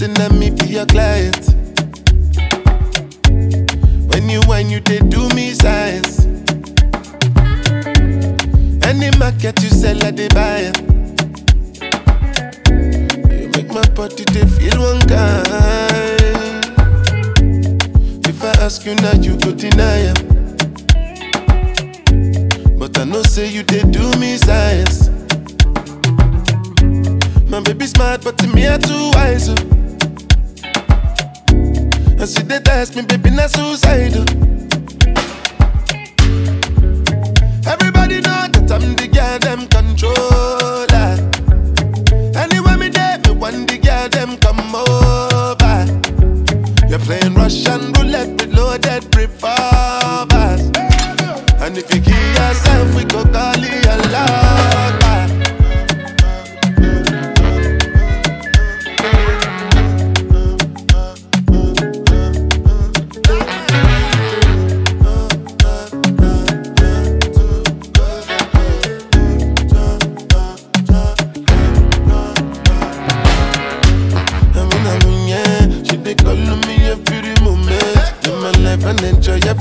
your client. When you wine, you they do me science. Any market you sell, I they buy it. You make my body they feel one kind. If I ask you now, you go deny it. But I know say you they do me science. My baby smart, but to me I too wise. oh. And see they test me, baby, not suicidal. Everybody know that I'm the girl them controller. Anywhere me there, me want the girl them come over. You're playing Russian roulette with loaded revolvers. And if you kill yourself, we go call it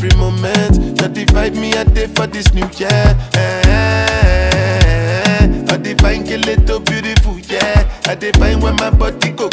every moment. Not divide me a day for this new year. Eh, I define kill little beautiful, yeah. I define when my body go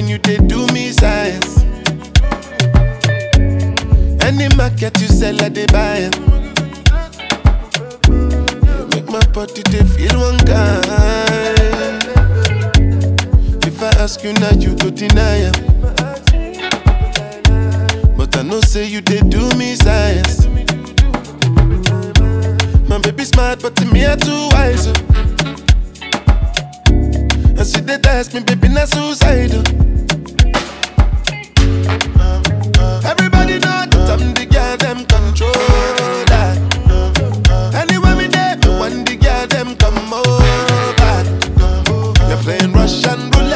When you they do me science. Any market you sell, I they buy. You make my body they feel one kind. If I ask you now, you go deny it. But I know say you they do me science. My baby smart, but to me I too wise. And see they test me, baby, not suicidal. Playing Russian roulette